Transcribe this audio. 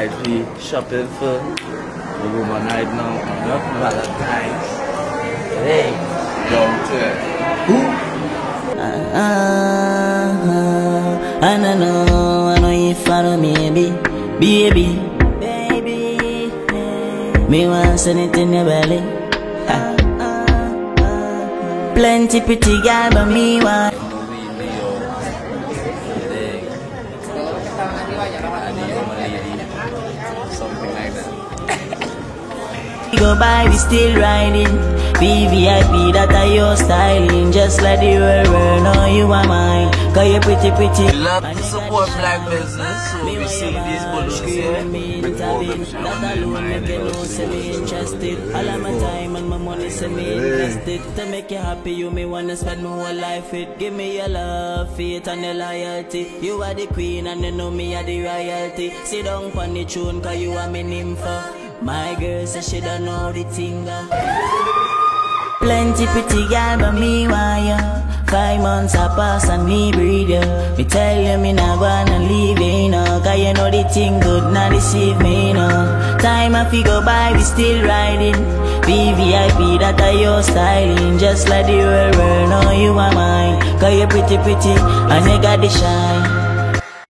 VIP shopping for the woman right now. Enough Valentine's. Young turn. Who? Uh, I don't know, I know you follow me, baby, baby, baby. Me want it in your belly. Plenty pretty girl, but me want. Go by, we still riding. VVIP, that are your styling. Just like the world, world, know you are mine. Cause you pretty, pretty. Love to support black business, so we see these balloons here. Bring all them on their mind. Make you know, say me interested. All of my time and my money, say me invested. To make you happy, you may wanna spend my whole life with. Give me your love, faith and your loyalty. You are the queen and you know me are the royalty. Sit down on the throne, cause you are my nympho. My girl say she don't know the thing. Plenty pretty girl, but me want ya. Five months I pass and me breed ya. Me tell you me not gonna leave you, know. Cause you know the thing good, not deceive me, no. Time I go by, we still riding. VVIP, that are your styling. Just like the world, world, know you are mine. Cause you pretty, pretty, and you got the shine.